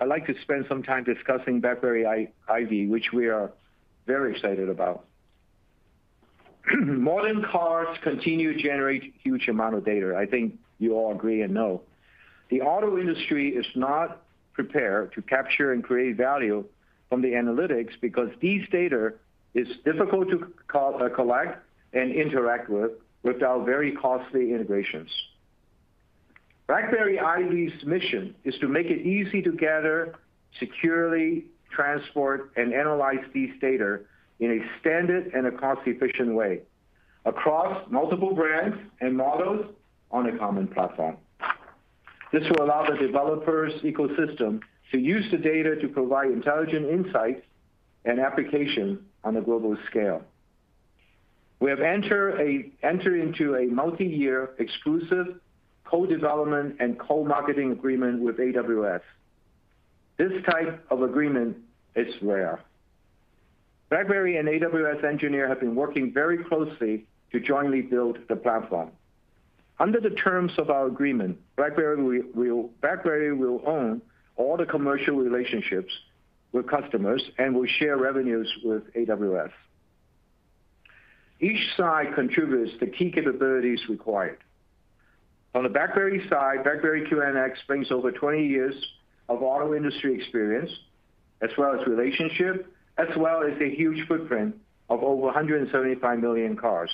I'd like to spend some time discussing BlackBerry IVY, which we are very excited about. Modern cars continue to generate huge amount of data. I think you all agree and know. The auto industry is not prepared to capture and create value from the analytics because these data is difficult to uh, collect and interact with without very costly integrations. BlackBerry IVY's mission is to make it easy to gather, securely transport, and analyze these data in a standard and a cost-efficient way across multiple brands and models on a common platform. This will allow the developers ecosystem to use the data to provide intelligent insights and application on a global scale. We have entered into a multi-year exclusive co-development and co-marketing agreement with AWS. This type of agreement is rare. BlackBerry and AWS engineers have been working very closely to jointly build the platform. Under the terms of our agreement, BlackBerry will own all the commercial relationships with customers and will share revenues with AWS. Each side contributes the key capabilities required. On the BlackBerry side, BlackBerry QNX brings over 20 years of auto industry experience, as well as relationship, as well as a huge footprint of over 175 million cars.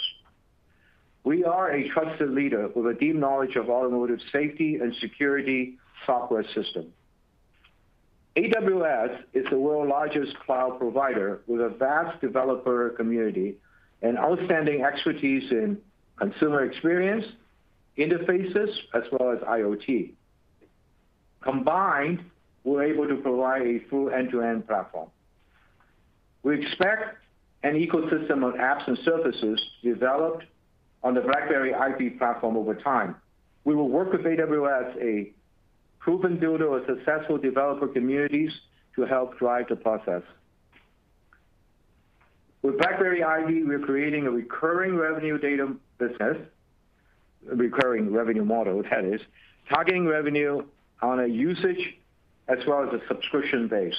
We are a trusted leader with a deep knowledge of automotive safety and security software system. AWS is the world's largest cloud provider with a vast developer community and outstanding expertise in consumer experience, interfaces, as well as IoT. Combined, we're able to provide a full end-to-end platform. We expect an ecosystem of apps and services developed on the BlackBerry IVY platform over time. We will work with AWS, a proven builder of successful developer communities, to help drive the process. With BlackBerry IVY, we're creating a recurring revenue data business, recurring revenue model, that is, targeting revenue on a usage as well as a subscription base.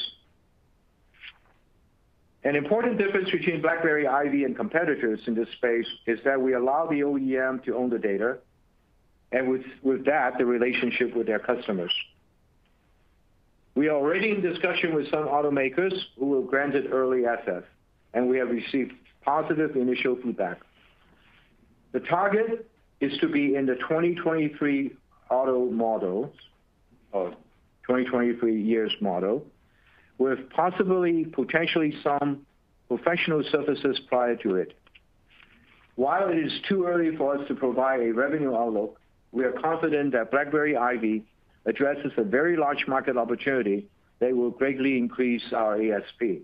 An important difference between BlackBerry IVY and competitors in this space is that we allow the OEM to own the data, and with with that, the relationship with their customers. We are already in discussion with some automakers who were granted early access, and we have received positive initial feedback. The target is to be in the 2023 auto models or 2023 years model, with possibly, potentially some professional services prior to it. While it is too early for us to provide a revenue outlook, we are confident that BlackBerry IVY addresses a very large market opportunity that will greatly increase our ASP.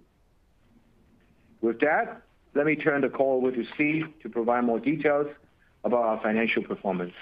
With that, let me turn the call over to Steve to provide more details about our financial performance.